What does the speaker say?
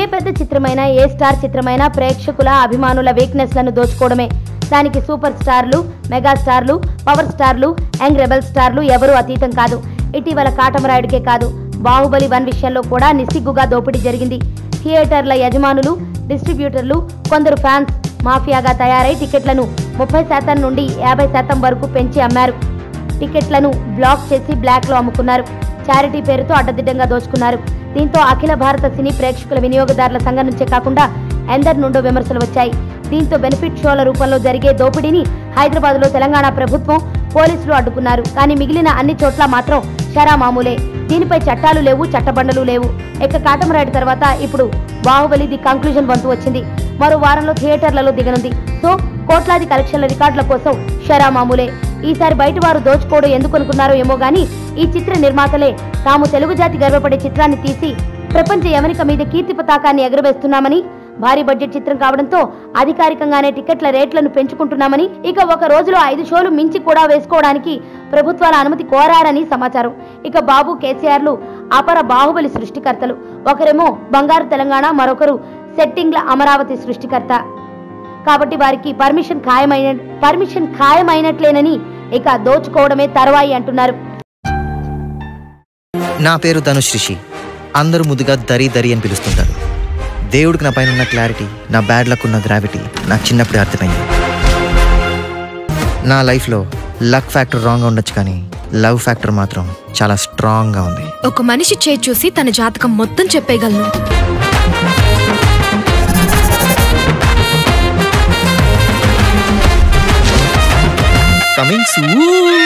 ఏ పెద్ద చిత్రమైనా ఏ స్టార్ చిత్రమైనా ప్రేక్షకుల అభిమానుల వీక్నెస్లను దోచుకోవడమే. దానికి సూపర్ స్టార్లు మెగాస్టార్లు పవర్ స్టార్లు యంగ్ రెబల్ స్టార్లు ఎవరూ అతీతం కాదు. ఇటీవల కాటమరాయుడికే కాదు బాహుబలి వన్ విషయంలో కూడా నిస్సిగ్గుగా దోపిడీ జరిగింది. థియేటర్ల యజమానులు డిస్ట్రిబ్యూటర్లు కొందరు ఫ్యాన్స్ మాఫియాగా తయారై టికెట్లను ముప్పై శాతం నుండి యాభై శాతం వరకు పెంచి అమ్మారు. టికెట్లను బ్లాక్ చేసి బ్లాక్లో అమ్ముకున్నారు. చారిటీ పేరుతో అడ్డదిడ్డంగా దోచుకున్నారు. దీంతో అఖిల భారత సినీ ప్రేక్షకుల వినియోగదారుల సంఘం నుంచే కాకుండా ఎందరి నుండో విమర్శలు వచ్చాయి. దీంతో బెనిఫిట్ షోల రూపంలో జరిగే దోపిడీని హైదరాబాద్లో తెలంగాణ ప్రభుత్వం పోలీసులు అడ్డుకున్నారు. కానీ మిగిలిన అన్ని చోట్ల మాత్రం షరా మామూలే దీనిపై చట్టాలు లేవు చట్టబండలు లేవు. ఇక కాటమరాడి తర్వాత ఇప్పుడు బాహుబలి ది కంక్లూజన్ వంతు వచ్చింది. మరో వారంలో థియేటర్లలో దిగనుంది. సో కోట్లాది కలెక్షన్ల రికార్డుల కోసం షరా మామూలే ఈసారి బయట వారు దోచుకోవడం ఎందుకు అనుకున్నారో ఏమో గాని ఈ చిత్ర నిర్మాతలే. తాము తెలుగు జాతి గర్వపడే చిత్రాన్ని తీసి ప్రపంచ యవనిక మీద కీర్తి పతాకాన్ని ఎగురవేస్తున్నామని భారీ బడ్జెట్ చిత్రం కావడంతో అధికారికంగానే టికెట్ల రేట్లను పెంచుకుంటున్నామని ఇక ఒక రోజులో ఐదు షోలు మించి కూడా వేసుకోవడానికి ప్రభుత్వాల అనుమతి కోరారని సమాచారం. ఇక బాబు కేసీఆర్లు అపర బాహుబలి సృష్టికర్తలు. ఒకరేమో బంగారు తెలంగాణ మరొకరు సెట్టింగ్ల అమరావతి సృష్టికర్త. కాబట్టి వారికి పర్మిషన్ ఖాయమైన పర్మిషన్ ఖాయమైనట్లేనని ఇక దోచుకోవడమే తర్వాయి అంటున్నారు. నా పేరు ధనుష్ రిషి అందరూ ముద్దుగా దరి దరి అని పిలుస్తుంటారు. దేవుడికి నా పైన ఉన్న క్లారిటీ నా బ్యాడ్ లక్ ఉన్న గ్రావిటీ నాకు చిన్నప్పుడే అర్థమైంది. నా లైఫ్లో లక్ ఫ్యాక్టర్ రాంగ్గా ఉండొచ్చు కానీ లవ్ ఫ్యాక్టర్ మాత్రం చాలా స్ట్రాంగ్గా ఉంది. ఒక మనిషి చేయి చూసి తన జాతకం మొత్తం చెప్పేయగలను. కమింగ్ సూ